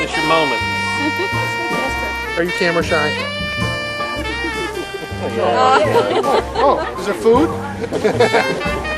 It's your moment. Are you camera shy? Oh, oh, is there food?